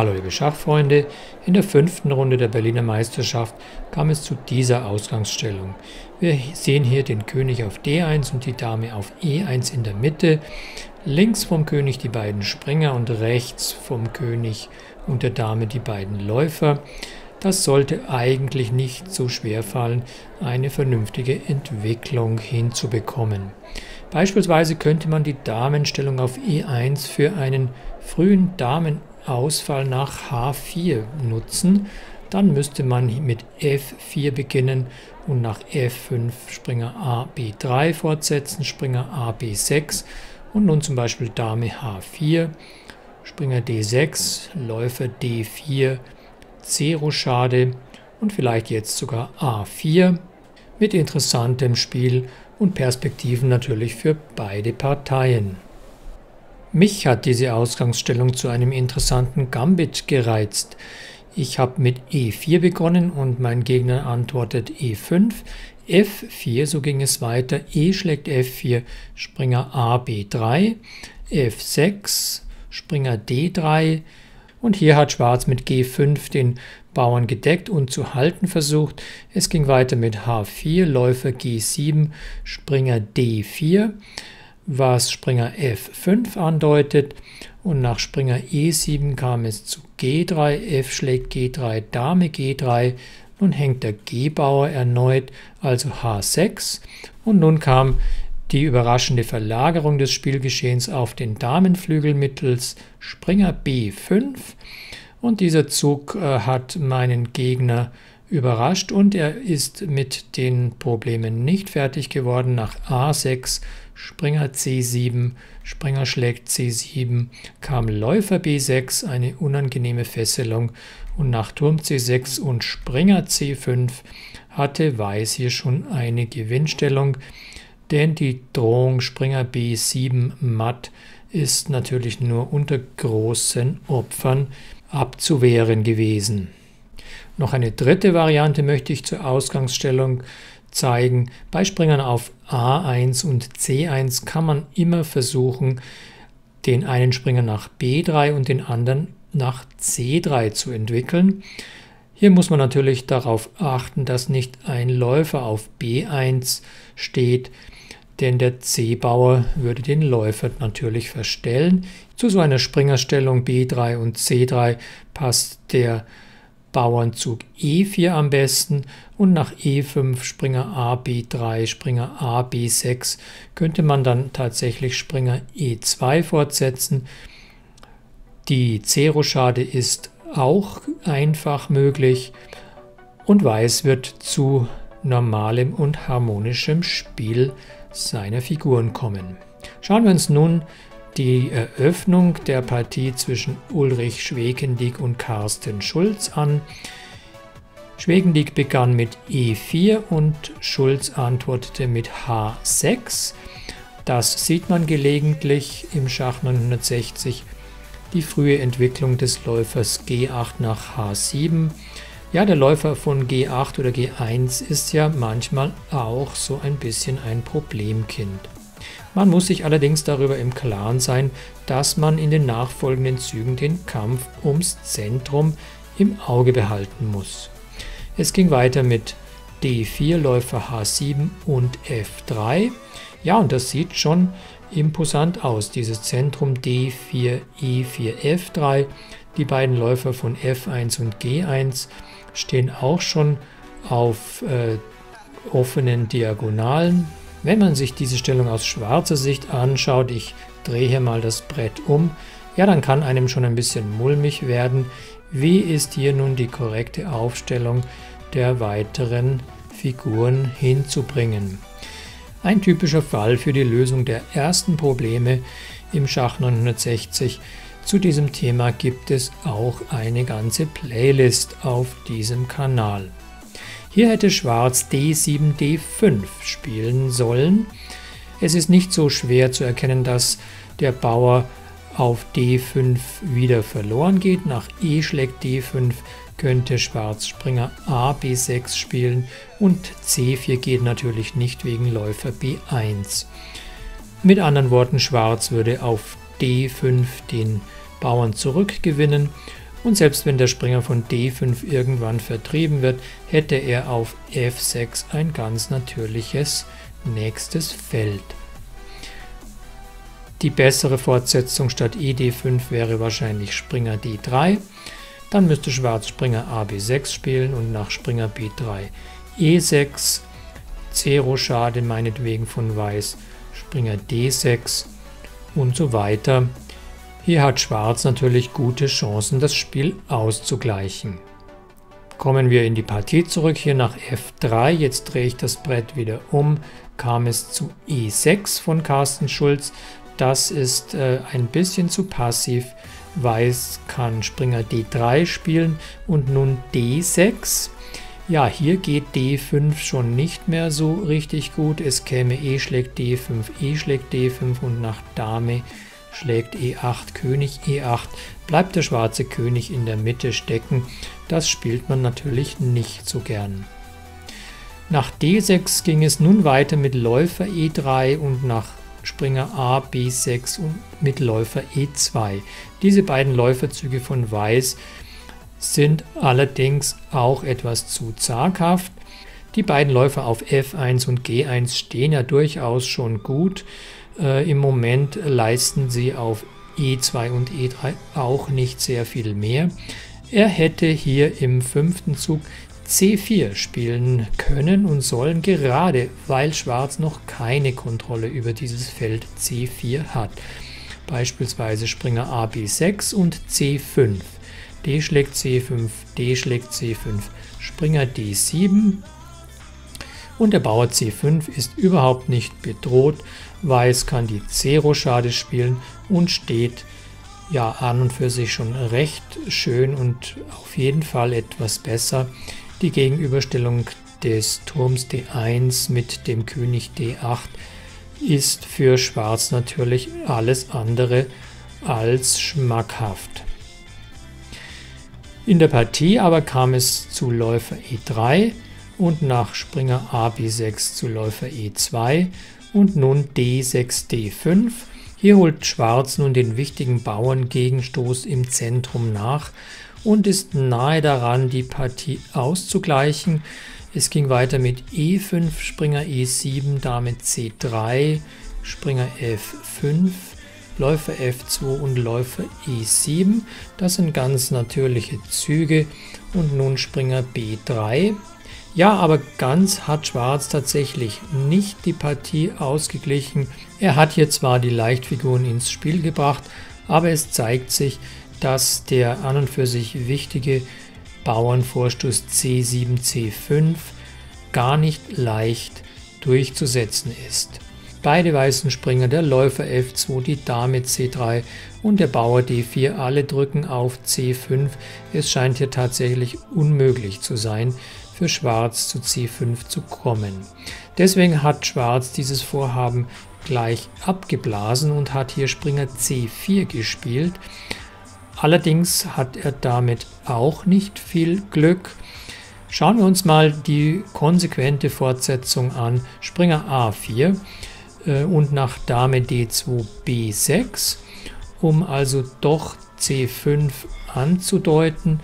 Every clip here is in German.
Hallo liebe Schachfreunde, in der fünften Runde der Berliner Meisterschaft kam es zu dieser Ausgangsstellung. Wir sehen hier den König auf D1 und die Dame auf E1 in der Mitte. Links vom König die beiden Springer und rechts vom König und der Dame die beiden Läufer. Das sollte eigentlich nicht so schwer fallen, eine vernünftige Entwicklung hinzubekommen. Beispielsweise könnte man die Damenstellung auf E1 für einen frühen Damen Ausfall nach H4 nutzen. Dann müsste man mit F4 beginnen und nach F5 Springer A B3 fortsetzen, Springer A B6 und nun zum Beispiel Dame H4, Springer D6, Läufer D4, C-Rochade und vielleicht jetzt sogar A4 mit interessantem Spiel und Perspektiven natürlich für beide Parteien. Mich hat diese Ausgangsstellung zu einem interessanten Gambit gereizt. Ich habe mit E4 begonnen und mein Gegner antwortet E5, F4, so ging es weiter, E schlägt F4, Springer A B3, F6, Springer D3 und hier hat Schwarz mit G5 den Bauern gedeckt und zu halten versucht. Es ging weiter mit H4, Läufer G7, Springer D4 was Springer F5 andeutet. Und nach Springer E7 kam es zu G3, F schlägt G3, Dame G3, nun hängt der G-Bauer erneut, also H6 und nun kam die überraschende Verlagerung des Spielgeschehens auf den Damenflügel mittels Springer B5 und dieser Zug äh, hat meinen Gegner überrascht und er ist mit den Problemen nicht fertig geworden. Nach A6 Springer C7, Springer schlägt C7, kam Läufer B6, eine unangenehme Fesselung und nach Turm C6 und Springer C5 hatte Weiß hier schon eine Gewinnstellung, denn die Drohung Springer B7 matt ist natürlich nur unter großen Opfern abzuwehren gewesen. Noch eine dritte Variante möchte ich zur Ausgangsstellung zeigen. Bei Springern auf A1 und C1 kann man immer versuchen, den einen Springer nach B3 und den anderen nach C3 zu entwickeln. Hier muss man natürlich darauf achten, dass nicht ein Läufer auf B1 steht, denn der C-Bauer würde den Läufer natürlich verstellen. Zu so einer Springerstellung B3 und C3 passt der Bauernzug E4 am besten und nach E5 Springer A B3, Springer A B6 könnte man dann tatsächlich Springer E2 fortsetzen. Die C-Rochade ist auch einfach möglich und Weiß wird zu normalem und harmonischem Spiel seiner Figuren kommen. Schauen wir uns nun die Eröffnung der Partie zwischen Ulrich Schwekendick und Carsten Schulz an. Schwekendick begann mit E4 und Schulz antwortete mit H6. Das sieht man gelegentlich im Schach 960, die frühe Entwicklung des Läufers G8 nach H7. Ja, der Läufer von G8 oder G1 ist ja manchmal auch so ein bisschen ein Problemkind. Man muss sich allerdings darüber im Klaren sein, dass man in den nachfolgenden Zügen den Kampf ums Zentrum im Auge behalten muss. Es ging weiter mit D4, Läufer H7 und F3. Ja, und das sieht schon imposant aus, dieses Zentrum D4, E4, F3. Die beiden Läufer von F1 und G1 stehen auch schon auf äh, offenen Diagonalen. Wenn man sich diese Stellung aus schwarzer Sicht anschaut, ich drehe hier mal das Brett um, ja, dann kann einem schon ein bisschen mulmig werden. Wie ist hier nun die korrekte Aufstellung der weiteren Figuren hinzubringen? Ein typischer Fall für die Lösung der ersten Probleme im Schach 960. Zu diesem Thema gibt es auch eine ganze Playlist auf diesem Kanal. Hier hätte Schwarz D7, D5 spielen sollen. Es ist nicht so schwer zu erkennen, dass der Bauer auf D5 wieder verloren geht. Nach E schlägt D5 könnte Schwarz Springer A B6 spielen und C4 geht natürlich nicht wegen Läufer B1. Mit anderen Worten, Schwarz würde auf D5 den Bauern zurückgewinnen Und selbst wenn der Springer von D5 irgendwann vertrieben wird, hätte er auf F6 ein ganz natürliches nächstes Feld. Die bessere Fortsetzung statt ED5 wäre wahrscheinlich Springer D3. Dann müsste Schwarz Springer AB6 spielen und nach Springer B3 E6, C-Rochade meinetwegen von Weiß, Springer D6 und so weiter. Hier hat Schwarz natürlich gute Chancen, das Spiel auszugleichen. Kommen wir in die Partie zurück, hier nach F3, jetzt drehe ich das Brett wieder um, kam es zu E6 von Carsten Schulz. Das ist äh, ein bisschen zu passiv. Weiß kann Springer D3 spielen und nun D6. Ja, hier geht D5 schon nicht mehr so richtig gut. Es käme E schlägt D5, E schlägt D5 und nach Dame schlägt E8, König E8. Bleibt der schwarze König in der Mitte stecken. Das spielt man natürlich nicht so gern. Nach D6 ging es nun weiter mit Läufer E3 und nach Springer A, B6 und mit Läufer E2. Diese beiden Läuferzüge von Weiß sind allerdings auch etwas zu zaghaft. Die beiden Läufer auf F1 und G1 stehen ja durchaus schon gut. Äh, Im Moment leisten sie auf E2 und E3 auch nicht sehr viel mehr. Er hätte hier im fünften Zug C4 spielen können und sollen, gerade weil Schwarz noch keine Kontrolle über dieses Feld C4 hat. Beispielsweise Springer A B6 und C5. D schlägt C5, D schlägt C5, Springer D7 und der Bauer C5 ist überhaupt nicht bedroht. Weiß kann die C-Rochade spielen und steht ja an und für sich schon recht schön und auf jeden Fall etwas besser die Gegenüberstellung des Turms D1 mit dem König D8 ist für Schwarz natürlich alles andere als schmackhaft. In der Partie aber kam es zu Läufer E3 und nach Springer A B6 zu Läufer E2 und nun D6 D5. Hier holt Schwarz nun den wichtigen Bauerngegenstoß im Zentrum nach und ist nahe daran, die Partie auszugleichen. Es ging weiter mit E5, Springer E7, Dame C3, Springer F5, Läufer F2 und Läufer E7. Das sind ganz natürliche Züge. Und nun Springer B3. Ja, aber ganz hat Schwarz tatsächlich nicht die Partie ausgeglichen. Er hat hier zwar die Leichtfiguren ins Spiel gebracht, aber es zeigt sich, dass der an und für sich wichtige Bauernvorstoß C7, C5 gar nicht leicht durchzusetzen ist. Beide weißen Springer, der Läufer F2, die Dame C3 und der Bauer D4, alle drücken auf C5. Es scheint hier tatsächlich unmöglich zu sein, für Schwarz zu C5 zu kommen. Deswegen hat Schwarz dieses Vorhaben gleich abgeblasen und hat hier Springer C4 gespielt. Allerdings hat er damit auch nicht viel Glück. Schauen wir uns mal die konsequente Fortsetzung an. Springer A4 äh, und nach Dame D2 B6, um also doch C5 anzudeuten.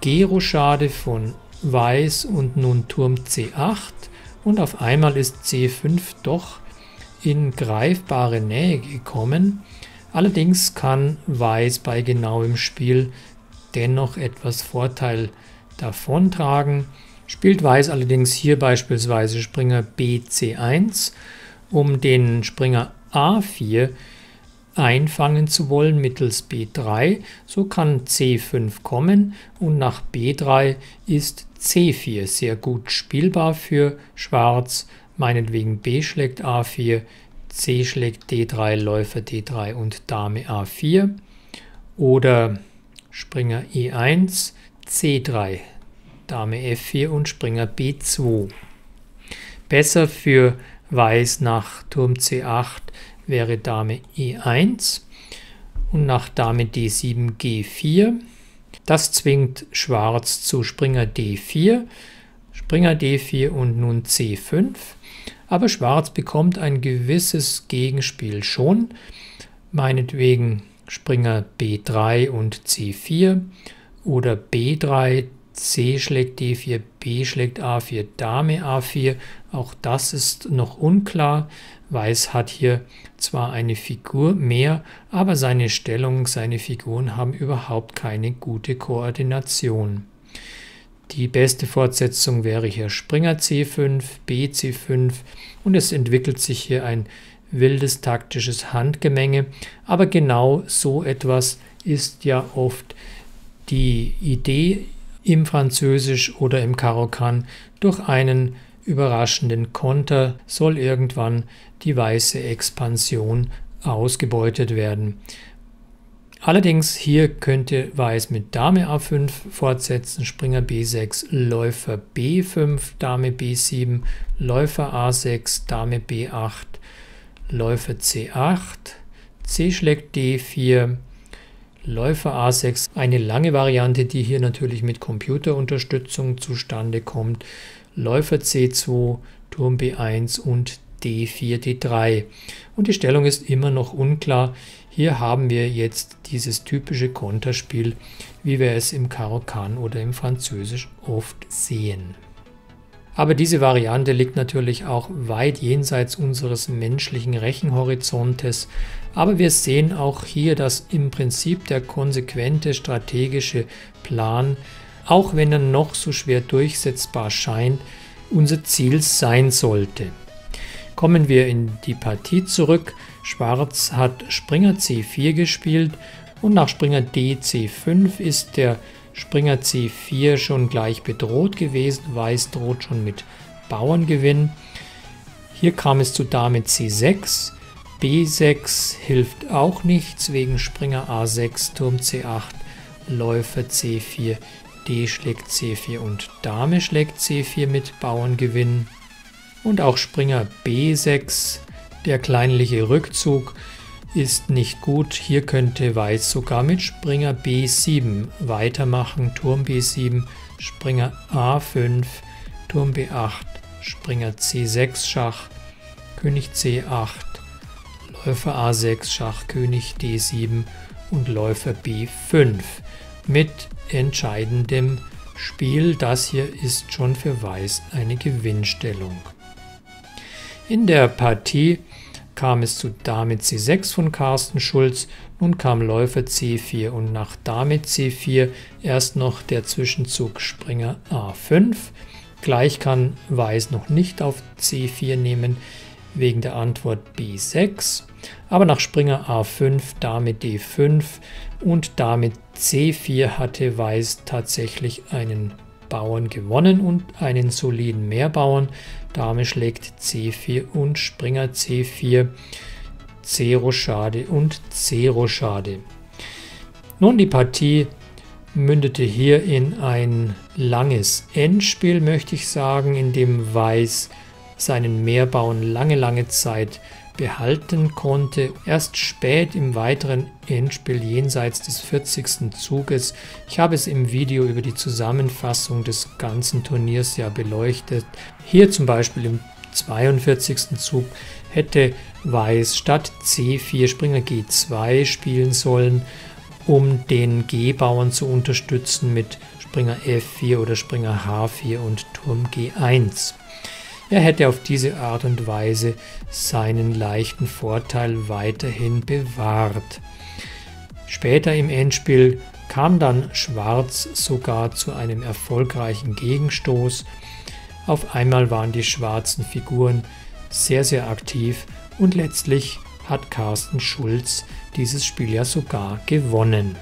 G-Rochade von Weiß und nun Turm C8 und auf einmal ist C5 doch in greifbare Nähe gekommen. Allerdings kann Weiß bei genauem Spiel dennoch etwas Vorteil davontragen. Spielt Weiß allerdings hier beispielsweise Springer bc1, um den Springer a4 einfangen zu wollen mittels b3, so kann c5 kommen und nach b3 ist c4 sehr gut spielbar für Schwarz, meinetwegen b schlägt a4, C schlägt D3, Läufer D3 und Dame A4 oder Springer E1, C3, Dame F4 und Springer B2. Besser für Weiß nach Turm C8 wäre Dame E1 und nach Dame D7 G4. Das zwingt Schwarz zu Springer D4, Springer D4 und nun C5 aber Schwarz bekommt ein gewisses Gegenspiel schon, meinetwegen Springer B3 und C4 oder B3, C schlägt D4, B schlägt A4, Dame A4. Auch das ist noch unklar. Weiß hat hier zwar eine Figur mehr, aber seine Stellung, seine Figuren haben überhaupt keine gute Koordination. Die beste Fortsetzung wäre hier Springer C5, B C5 und es entwickelt sich hier ein wildes taktisches Handgemenge, aber genau so etwas ist ja oft die Idee im Französisch oder im Karokan durch einen überraschenden Konter soll irgendwann die weiße Expansion ausgebeutet werden. Allerdings hier könnte Weiß mit Dame A5 fortsetzen, Springer B6, Läufer B5, Dame B7, Läufer A6, Dame B8, Läufer C8, C schlägt D4, Läufer A6, eine lange Variante, die hier natürlich mit Computerunterstützung zustande kommt. Läufer C2, Turm B1 und D4, D3. Und die Stellung ist immer noch unklar. Hier haben wir jetzt dieses typische Konterspiel, wie wir es im Karokan oder im Französisch oft sehen. Aber diese Variante liegt natürlich auch weit jenseits unseres menschlichen Rechenhorizontes. Aber wir sehen auch hier, dass im Prinzip der konsequente strategische Plan, auch wenn er noch so schwer durchsetzbar scheint, unser Ziel sein sollte. Kommen wir in die Partie zurück. Schwarz hat Springer C4 gespielt und nach Springer D C5 ist der Springer C4 schon gleich bedroht gewesen. Weiß droht schon mit Bauerngewinn. Hier kam es zu Dame C6. B6 hilft auch nichts wegen Springer A6, Turm C8, Läufer C4, Schlägt C4 und Dame schlägt C4 mit Bauerngewinn. Und auch Springer B6, der kleinliche Rückzug, ist nicht gut. Hier könnte Weiß sogar mit Springer B7 weitermachen. Turm B7, Springer A5, Turm B8, Springer C6 Schach, König C8, Läufer A6 Schach, König D7 und Läufer B5 mit entscheidendem Spiel. Das hier ist schon für Weiß eine Gewinnstellung. In der Partie kam es zu Dame C6 von Carsten Schulz, nun kam Läufer C4 und nach Dame C4 erst noch der Zwischenzug Springer A5. Gleich kann Weiß noch nicht auf C4 nehmen wegen der Antwort B6, aber nach Springer A5, Dame D5 und Dame C4 hatte Weiß tatsächlich einen Bauern gewonnen und einen soliden Mehrbauern. Dame schlägt C4 und Springer C4, C Rochade und C Rochade. Nun die Partie mündete hier in ein langes Endspiel, möchte ich sagen, in dem Weiß seinen Mehrbauern lange, lange Zeit behalten konnte. Erst spät im weiteren Endspiel jenseits des 40. Zuges. Ich habe es im Video über die Zusammenfassung des ganzen Turniers ja beleuchtet. Hier zum Beispiel im 42. Zug hätte Weiß statt C4 Springer G2 spielen sollen, um den G-Bauern zu unterstützen mit Springer F4 oder Springer H4 und Turm G1. Er hätte auf diese Art und Weise seinen leichten Vorteil weiterhin bewahrt. Später im Endspiel kam dann Schwarz sogar zu einem erfolgreichen Gegenstoß. Auf einmal waren die schwarzen Figuren sehr, sehr aktiv und letztlich hat Carsten Schulz dieses Spiel ja sogar gewonnen.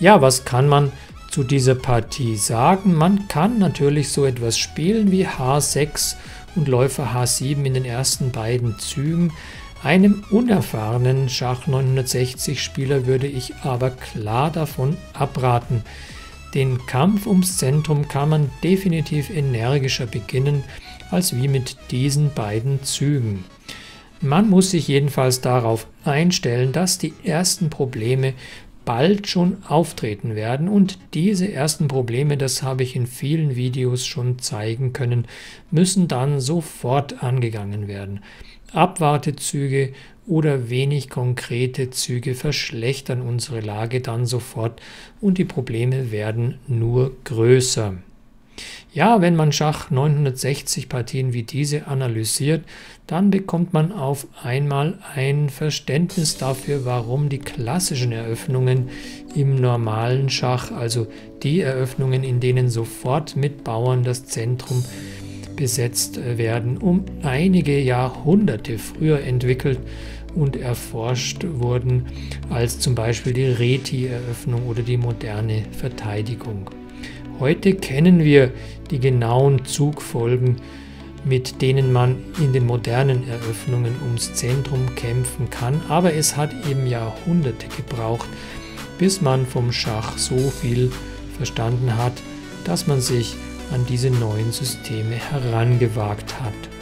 Ja, was kann man zu dieser Partie sagen. Man kann natürlich so etwas spielen wie H6 und Läufer H7 in den ersten beiden Zügen. Einem unerfahrenen Schach 960 Spieler würde ich aber klar davon abraten. Den Kampf ums Zentrum kann man definitiv energischer beginnen als wie mit diesen beiden Zügen. Man muss sich jedenfalls darauf einstellen, dass die ersten Probleme bald schon auftreten werden und diese ersten Probleme, das habe ich in vielen Videos schon zeigen können, müssen dann sofort angegangen werden. Abwartezüge oder wenig konkrete Züge verschlechtern unsere Lage dann sofort und die Probleme werden nur größer. Ja, wenn man Schach 960 Partien wie diese analysiert, dann bekommt man auf einmal ein Verständnis dafür, warum die klassischen Eröffnungen im normalen Schach, also die Eröffnungen, in denen sofort mit Bauern das Zentrum besetzt werden, um einige Jahrhunderte früher entwickelt und erforscht wurden als zum Beispiel die Reti-Eröffnung oder die moderne Verteidigung. Heute kennen wir die genauen Zugfolgen, mit denen man in den modernen Eröffnungen ums Zentrum kämpfen kann, aber es hat eben Jahrhunderte gebraucht, bis man vom Schach so viel verstanden hat, dass man sich an diese neuen Systeme herangewagt hat.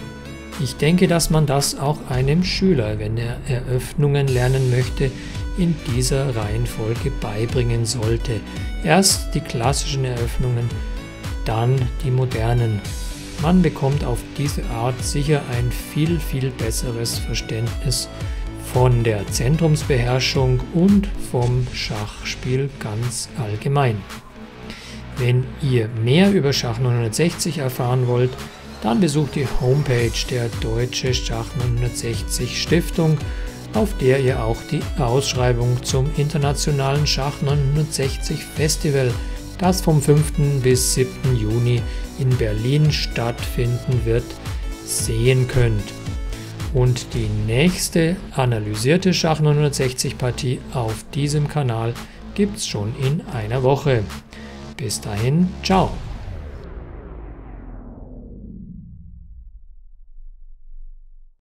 Ich denke, dass man das auch einem Schüler, wenn er Eröffnungen lernen möchte, in dieser Reihenfolge beibringen sollte. Erst die klassischen Eröffnungen, dann die modernen. Man bekommt auf diese Art sicher ein viel, viel besseres Verständnis von der Zentrumsbeherrschung und vom Schachspiel ganz allgemein. Wenn ihr mehr über Schach 960 erfahren wollt, dann besucht die Homepage der Deutsche Schach 960 Stiftung auf der ihr auch die Ausschreibung zum Internationalen Schach 960 Festival, das vom 5. bis 7. Juni in Berlin stattfinden wird, sehen könnt. Und die nächste analysierte Schach 960 Partie auf diesem Kanal gibt's schon in einer Woche. Bis dahin, ciao!